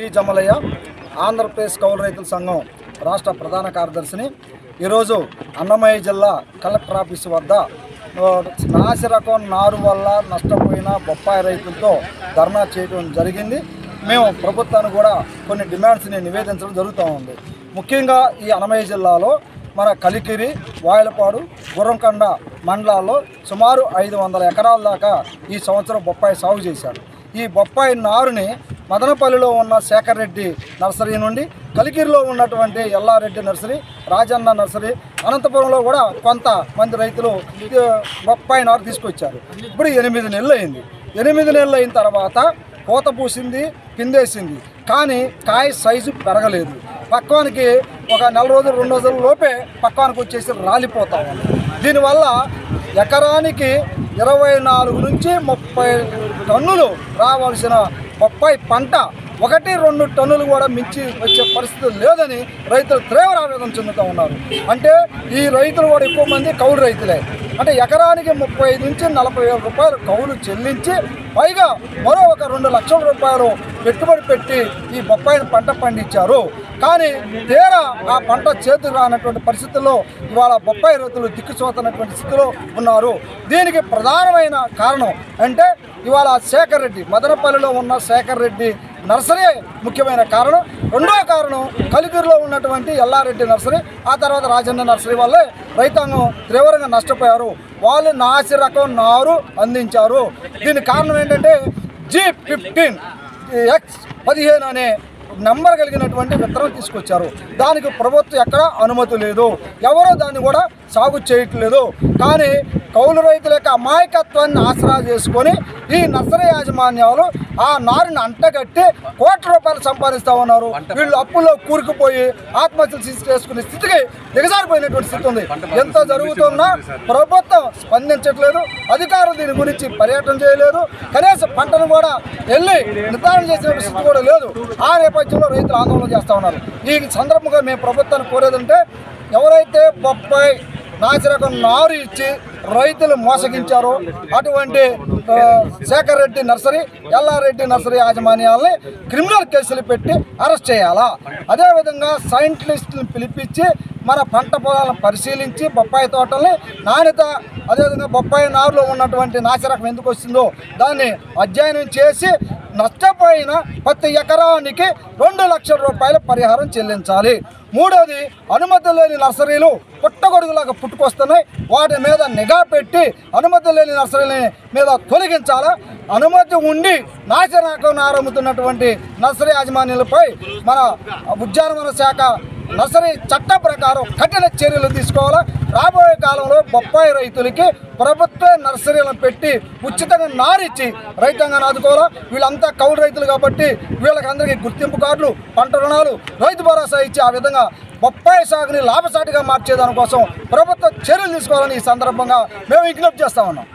P. Jamalaiah Andhra Pradesh కౌలు రైతుల సంఘం రాష్ట్ర ప్రధాన కార్యదర్శిని. ఈరోజు అన్నమయ్య జిల్లా కలెక్టర్ ఆఫీస్ వద్ద ఆ, నాసి రకం నారు వల్ల నష్టపోయిన బొప్పాయి రైతులతో ధర్నా చేయడం జరిగింది. మేము ప్రభుత్వాన్ని కూడా కొన్ని డిమాండ్స్ని నివేదించడం జరుగుతూ ఉంది. ముఖ్యంగా ఈ అన్నమయ్య జిల్లాలో మన కలికిరి వాయలపాడు గుర్రంకొండ మండలాల్లో సుమారు ఐదు వందల ఎకరాల దాకా ఈ సంవత్సరం బొప్పాయి సాగు చేశారు. ఈ బొప్పాయి నారుని మదనపల్లిలో ఉన్న శేఖర్ రెడ్డి నర్సరీ నుండి కలికిరిలో ఉన్నటువంటి ఎల్లారెడ్డి నర్సరీ రాజన్న నర్సరీ అనంతపురంలో కూడా కొంతమంది రైతులు ముప్పై నారు తీసుకొచ్చారు. ఇప్పుడు ఎనిమిది నెలలు అయింది. ఎనిమిది నెలలు అయిన తర్వాత పూత పూసింది పిందేసింది. కానీ కాయ సైజు పెరగలేదు. పక్వానికి ఒక నెల రోజులు రెండు రోజుల లోపే పక్వానికి వచ్చేసి రాలిపోతా ఉంది. దీనివల్ల ఎకరానికి ఇరవై నాలుగు నుంచి ముప్పై టన్నులు రావాల్సిన బొప్పాయి పంట ఒకటి రెండు టన్నులు కూడా మించి వచ్చే పరిస్థితి లేదని రైతులు తీవ్ర ఆవేదన చెందుతూ ఉన్నారు. అంటే ఈ రైతులు కూడా ఎక్కువ మంది కౌలు రైతులే. అంటే ఎకరానికి ముప్పై ఐదు నుంచి నలభై వేల రూపాయలు కౌలు చెల్లించి పైగా మరో ఒక రెండు లక్షల రూపాయలు పెట్టుబడి పెట్టి ఈ బొప్పాయిని పంట పండించారు. కానీ తీరా ఆ పంట చేతికి రానటువంటి పరిస్థితుల్లో ఇవాళ బొప్పాయి రైతులు దిక్కుచోతున్నటువంటి స్థితిలో ఉన్నారు. దీనికి ప్రధానమైన కారణం అంటే ఇవాళ శేఖర్ రెడ్డి మదనపల్లిలో ఉన్న శేఖర్ రెడ్డి నర్సరీ ముఖ్యమైన కారణం. రెండో కారణం కలిగిరిలో ఉన్నటువంటి ఎల్లారెడ్డి నర్సరీ ఆ తర్వాత రాజన్న నర్సరీ వల్లే రైతాంగం తీవ్రంగా నష్టపోయారు. వాళ్ళు నాసి రకం నారు అందించారు. దీనికి కారణం ఏంటంటే జీ ఫిఫ్టీన్ ఎక్స్ పదిహేను అనే నెంబర్ కలిగినటువంటి విత్తనం తీసుకొచ్చారు. దానికి ప్రభుత్వం ఎక్కడ అనుమతి లేదు. ఎవరో దాన్ని కూడా సాగు చేయట్లేదు. కానీ కౌలు రైతుల యొక్క అమాయకత్వాన్ని ఆసరా చేసుకొని ఈ నర్సరీ యాజమాన్యాలు ఆ నారుని అంటగట్టి కోట్ల రూపాయలు సంపాదిస్తూ ఉన్నారు. వీళ్ళు అప్పుల్లో కూరుకుపోయి ఆత్మహత్యలు చేసుకునే స్థితికి దిగజారిపోయినటువంటి స్థితి ఉంది. ఎంత జరుగుతున్నా ప్రభుత్వం స్పందించట్లేదు. అధికారులు దీని గురించి పర్యటన చేయలేదు. కనీసం పంటను కూడా వెళ్ళి నిర్ధారణ చేసిన స్థితి కూడా లేదు. ఆ నేపథ్యంలో రైతులు ఆందోళన చేస్తూ ఉన్నారు. ఈ సందర్భంగా మేము ప్రభుత్వాన్ని కోరేదంటే ఎవరైతే బొప్పాయి నాసిరకం నారు ఇచ్చి రైతులు మోసగించారో. అటువంటి శేఖర్ రెడ్డి నర్సరీ ఎల్లారెడ్డి నర్సరీ యాజమాన్యాలని క్రిమినల్ కేసులు పెట్టి అరెస్ట్ చేయాలా? అదేవిధంగా సైంటిస్టులను పిలిపించి మన పంట పొలాలను పరిశీలించి బొప్పాయి తోటల్ని నాణ్యత అదేవిధంగా బొప్పాయి నారులో ఉన్నటువంటి నాశరకం ఎందుకు వస్తుందో దాన్ని అధ్యయనం చేసి నష్టపోయిన ప్రతి ఎకరానికి రెండు లక్షల రూపాయల పరిహారం చెల్లించాలి. మూడోది అనుమతి లేని నర్సరీలు పుట్టగొడుగులాగా పుట్టుకొస్తున్నాయి. వాటి మీద నిఘా పెట్టి అనుమతి లేని నర్సరీల మీద తొలగించాలా? అనుమతి ఉండి నాశనాకం ఆరంభుతున్నటువంటి నర్సరీ యాజమాన్యాలపై మన ఉద్యానవన శాఖ నర్సరీ చట్ట ప్రకారం కఠిన చర్యలు తీసుకోవాలా? రాబోయే కాలంలో బొప్పాయి రైతులకి ప్రభుత్వ నర్సరీలను పెట్టి ఉచితంగా నారిచ్చి రైతాంగాన్ని ఆదుకోవాలా? వీళ్ళంతా కౌలు రైతులు కాబట్టి వీళ్ళకందరికీ గుర్తింపు కార్డులు పంట రుణాలు రైతు భరోసా ఇచ్చి ఆ విధంగా బొప్పాయి సాగుని లాభసాటిగా మార్చేదానికోసం ప్రభుత్వ చర్యలు తీసుకోవాలని ఈ సందర్భంగా మేము విజ్ఞప్తి చేస్తా ఉన్నాం.